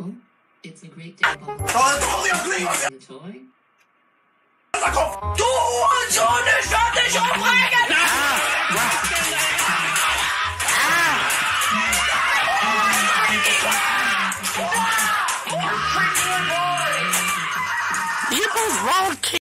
Oh, it's a great day, Bob. Oh, toy. totally ugly! Ich umbringen! You both wrong, kid.